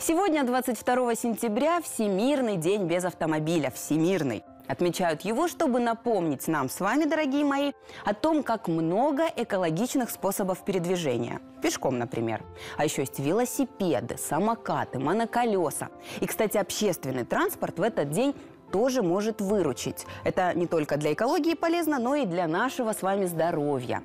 Сегодня, 22 сентября, Всемирный день без автомобиля. Всемирный. Отмечают его, чтобы напомнить нам с вами, дорогие мои, о том, как много экологичных способов передвижения. Пешком, например. А еще есть велосипеды, самокаты, моноколеса. И, кстати, общественный транспорт в этот день тоже может выручить. Это не только для экологии полезно, но и для нашего с вами здоровья.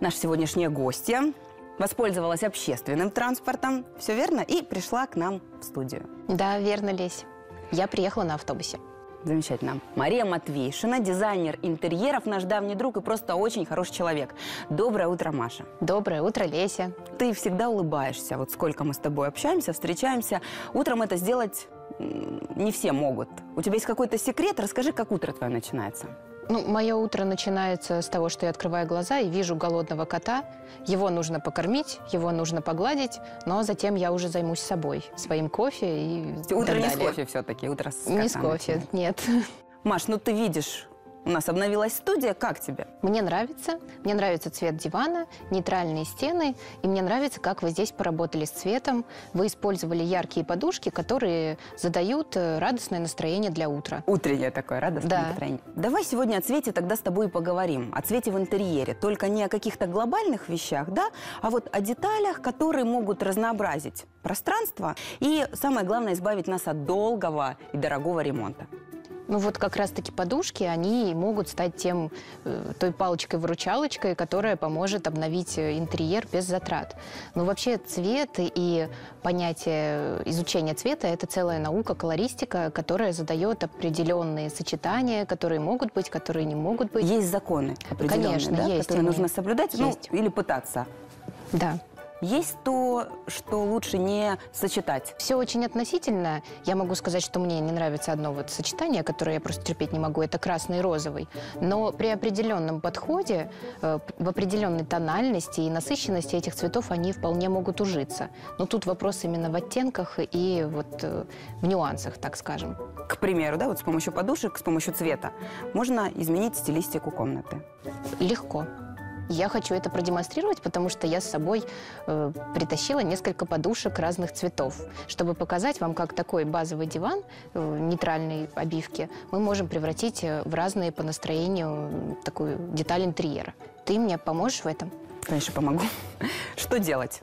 Наша сегодняшняя гостья воспользовалась общественным транспортом, все верно, и пришла к нам в студию. Да, верно, Лесь. Я приехала на автобусе. Замечательно. Мария Матвейшина, дизайнер интерьеров, наш давний друг и просто очень хороший человек. Доброе утро, Маша. Доброе утро, Леся. Ты всегда улыбаешься. Вот сколько мы с тобой общаемся, встречаемся. Утром это сделать не все могут. У тебя есть какой-то секрет? Расскажи, как утро твое начинается. Ну, мое утро начинается с того, что я открываю глаза и вижу голодного кота. Его нужно покормить, его нужно погладить, но затем я уже займусь собой, своим кофе и Утро так не с кофе все-таки, утро с Не с кофе, нет. Маш, ну ты видишь, у нас обновилась студия. Как тебе? Мне нравится. Мне нравится цвет дивана, нейтральные стены. И мне нравится, как вы здесь поработали с цветом. Вы использовали яркие подушки, которые задают э, радостное настроение для утра. Утреннее такое радостное Да. настроение. Давай сегодня о цвете тогда с тобой и поговорим. О цвете в интерьере. Только не о каких-то глобальных вещах, да, а вот о деталях, которые могут разнообразить пространство и, самое главное, избавить нас от долгого и дорогого ремонта. Ну вот как раз-таки подушки, они могут стать тем, э, той палочкой-выручалочкой, которая поможет обновить э, интерьер без затрат. Но вообще цвет и понятие изучения цвета – это целая наука, колористика, которая задает определенные сочетания, которые могут быть, которые не могут быть. Есть законы определенные, Конечно, да, есть которые они. нужно соблюдать, ну, Есть. или пытаться. Да. Есть то, что лучше не сочетать. Все очень относительно. Я могу сказать, что мне не нравится одно вот сочетание, которое я просто терпеть не могу, это красный и розовый. Но при определенном подходе, э, в определенной тональности и насыщенности этих цветов они вполне могут ужиться. Но тут вопрос именно в оттенках и вот э, в нюансах, так скажем. К примеру, да, вот с помощью подушек, с помощью цвета можно изменить стилистику комнаты. Легко. Я хочу это продемонстрировать, потому что я с собой э, притащила несколько подушек разных цветов, чтобы показать вам, как такой базовый диван э, нейтральной обивки мы можем превратить э, в разные по настроению такую деталь интерьера. Ты мне поможешь в этом? Конечно, помогу. Что делать?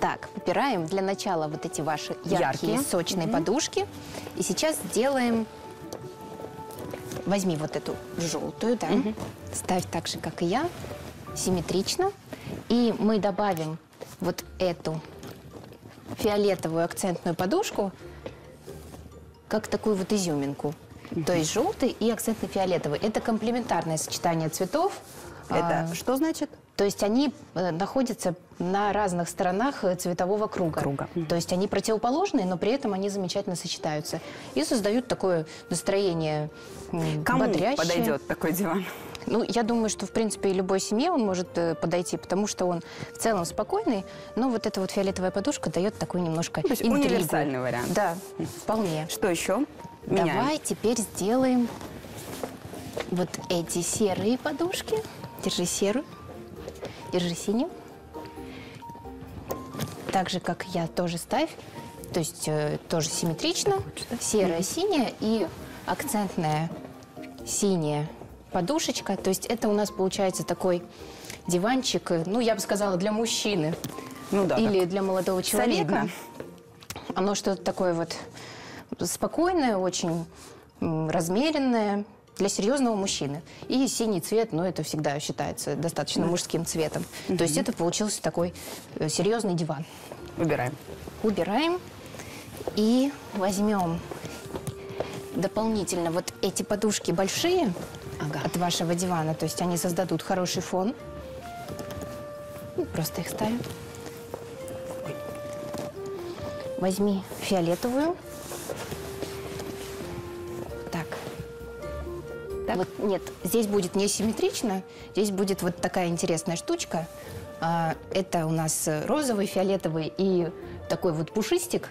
Так, попираем для начала вот эти ваши яркие, Яркие. сочные подушки. И сейчас сделаем... Возьми вот эту желтую, да. Ставь так же, как и я, симметрично. И мы добавим вот эту фиолетовую акцентную подушку, как такую вот изюминку. То есть желтый и акцентный фиолетовый. Это комплементарное сочетание цветов. Это А, что значит? то есть они э, находятся на разных сторонах э, цветового круга. Круга. То есть они противоположные, но при этом они замечательно сочетаются. И создают такое настроение Кому бодрящее. подойдет такой диван? Ну, я думаю, что, в принципе, любой семье он может э, подойти, потому что он в целом спокойный, но вот эта вот фиолетовая подушка дает такой немножко То есть интригу. универсальный вариант. Да, вполне. Что еще? Меняем. Давай теперь сделаем вот эти серые подушки. Держи серую, держи синюю. Так же, как я, тоже ставь. То есть э, тоже симметрично. Серая, синяя и акцентная синяя подушечка. То есть это у нас получается такой диванчик, э, ну, я бы сказала, для мужчины. Ну да, Или так. для молодого человека. Солидно. Оно что-то такое вот спокойное, очень размеренное для серьезного мужчины. И синий цвет, ну, это всегда считается достаточно мужским цветом. То есть это получился такой э, серьезный диван. Выбираем. Убираем и возьмем дополнительно вот эти подушки большие Ага. от вашего дивана. То есть они создадут хороший фон. Ну, Просто их ставим. Возьми фиолетовую. Вот, нет, здесь будет не симметрично. Здесь будет вот такая интересная штучка. А, это у нас э, розовый, фиолетовый и такой вот пушистик,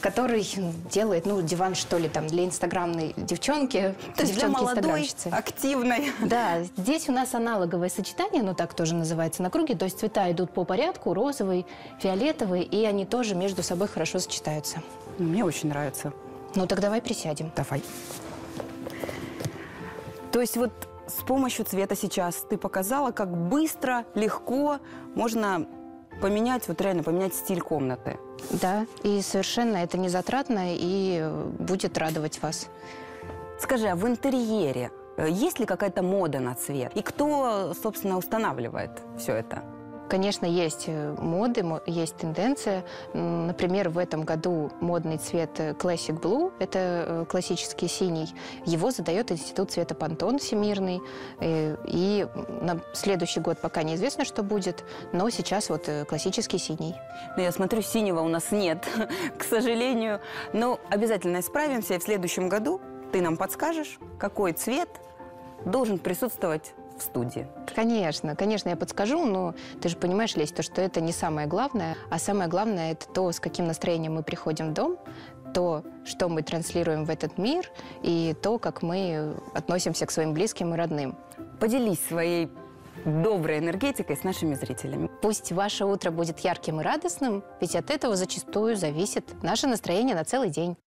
который делает, ну, диван, что ли, там, для инстаграмной девчонки. То есть для молодой, активной. Да, здесь у нас аналоговое сочетание, ну так тоже называется на круге, то есть цвета идут по порядку, розовый, фиолетовый, и они тоже между собой хорошо сочетаются. Мне очень нравится. Ну так давай присядем. Давай. То есть вот с помощью цвета сейчас ты показала, как быстро, легко можно поменять, вот реально поменять стиль комнаты. Да, и совершенно это не затратно и э, будет радовать вас. Скажи, а в интерьере э, есть ли какая-то мода на цвет? И кто, собственно, устанавливает все это? Конечно, есть э, моды, мо- есть тенденция. Например, в этом году модный цвет э, Classic Blue, это э, классический синий, его задает Институт цвета Пантон всемирный. И на следующий год пока неизвестно, что будет, но сейчас вот классический синий. Ну, я смотрю, синего у нас нет, к сожалению. Но обязательно исправимся, и в следующем году ты нам подскажешь, какой цвет должен присутствовать в студии. Конечно, конечно, я подскажу, но ты же понимаешь, Лесь, то, что это не самое главное, а самое главное это то, с каким настроением мы приходим в дом, то, что мы транслируем в этот мир, и то, как мы относимся к своим близким и родным. Поделись своей доброй энергетикой с нашими зрителями. Пусть ваше утро будет ярким и радостным, ведь от этого зачастую зависит наше настроение на целый день.